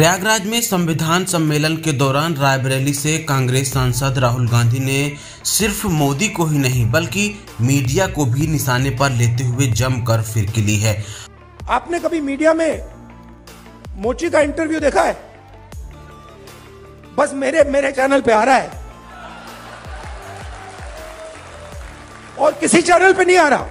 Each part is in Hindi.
प्रयागराज में संविधान सम्मेलन के दौरान रायबरेली से कांग्रेस सांसद राहुल गांधी ने सिर्फ़ मोदी को ही नहीं, बल्कि मीडिया को भी निशाने पर लेते हुए जमकर फिरकी ली है। आपने कभी मीडिया में मोची का इंटरव्यू देखा है? बस मेरे मेरे चैनल पे आ रहा है। और किसी चैनल पे नहीं आ रहा।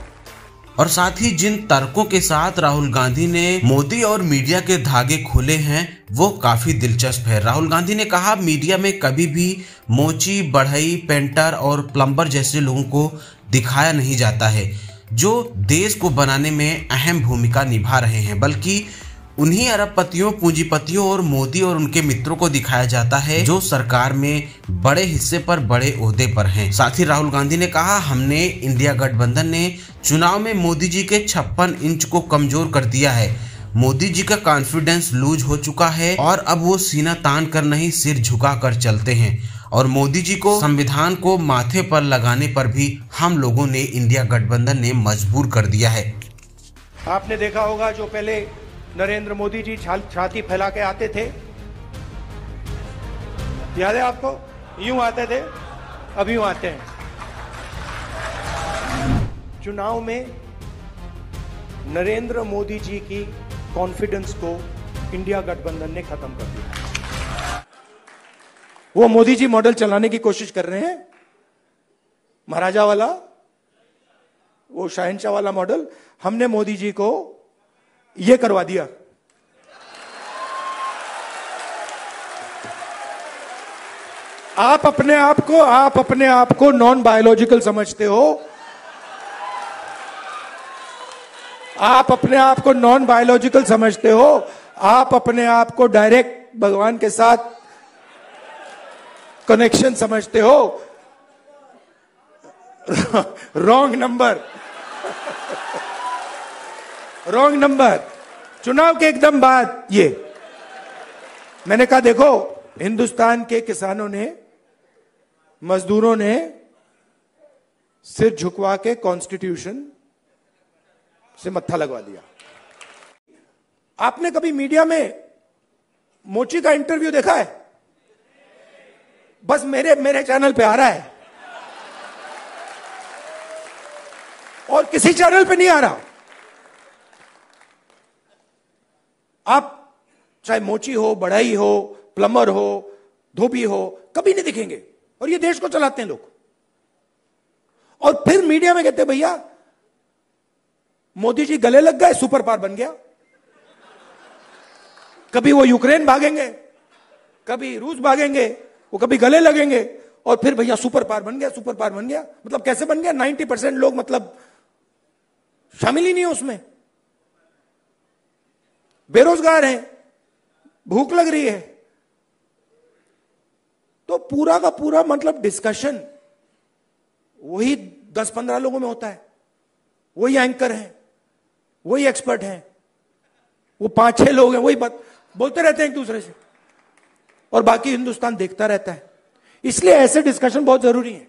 और साथ ही जिन तर्कों के साथ राहुल गांधी ने मोदी और मीडिया के धागे खोले हैं, वो काफ़ी दिलचस्प है। राहुल गांधी ने कहा, मीडिया में कभी भी मोची, बढ़ई, पेंटर और प्लम्बर जैसे लोगों को दिखाया नहीं जाता है, जो देश को बनाने में अहम भूमिका निभा रहे हैं, बल्कि उन्हीं अरबपतियों, पूंजीपतियों और मोदी और उनके मित्रों को दिखाया जाता है, जो सरकार में बड़े हिस्से पर बड़े ओहदे पर हैं। साथ ही राहुल गांधी ने कहा, हमने इंडिया गठबंधन ने चुनाव में मोदी जी के छप्पन इंच को कमज़ोर कर दिया है। मोदी जी का कॉन्फिडेंस लूज हो चुका है और अब वो सीना तान कर नहीं, सिर झुका कर चलते हैं। और मोदी जी को संविधान को माथे पर लगाने पर भी हम लोगों ने इंडिया गठबंधन ने मजबूर कर दिया है। आपने देखा होगा, जो पहले नरेंद्र मोदी जी छाती फैला के आते थे। याद है आपको? यूँ आते थे, अब यूँ आते हैं। चुनाव में नरेंद्र मोदी जी की कॉन्फिडेंस को इंडिया गठबंधन ने खत्म कर दिया। वो मोदी जी मॉडल चलाने की कोशिश कर रहे हैं। महाराजा वाला, वो शाहनशाह वाला मॉडल हमने मोदी जी को ये करवा दिया। आप अपने आप को, आप अपने आप को नॉन बायोलॉजिकल समझते हो। आप अपने आप को नॉन बायोलॉजिकल समझते हो। आप अपने आप को डायरेक्ट भगवान के साथ कनेक्शन समझते हो। रॉन्ग नंबर रॉन्ग नंबर चुनाव के एकदम बाद ये। मैंने कहा, देखो, हिंदुस्तान के किसानों ने, मजदूरों ने सिर झुकवा के कॉन्स्टिट्यूशन से मत्था लगवा दिया। आपने कभी मीडिया में मोची का इंटरव्यू देखा है? बस मेरे मेरे चैनल पे आ रहा है। और किसी चैनल पे नहीं आ रहा। आप चाहे मोची हो बढ़ाई हो, प्लम्बर हो, धोबी हो, कभी नहीं दिखेंगे। और ये देश को चलाते हैं लोग। और फिर मीडिया में कहते भैया, मोदी जी गले लग गए, सुपर पावर बन गया। कभी वो यूक्रेन भागेंगे, कभी रूस भागेंगे, वो कभी गले लगेंगे, और फिर भैया सुपर पावर बन गया, सुपर पावर बन गया। मतलब कैसे बन गया? नाइन्टी परसेंट लोग मतलब शामिल ही नहीं है उसमें। बेरोजगार हैं, भूख लग रही है। तो पूरा का पूरा मतलब डिस्कशन वही दस पंद्रह लोगों में होता है। वही एंकर है, वही एक्सपर्ट है, वो पाँच छह लोग हैं, वही बात, बोलते रहते हैं एक दूसरे से। और बाकी हिंदुस्तान देखता रहता है। इसलिए ऐसे डिस्कशन बहुत ज़रूरी है।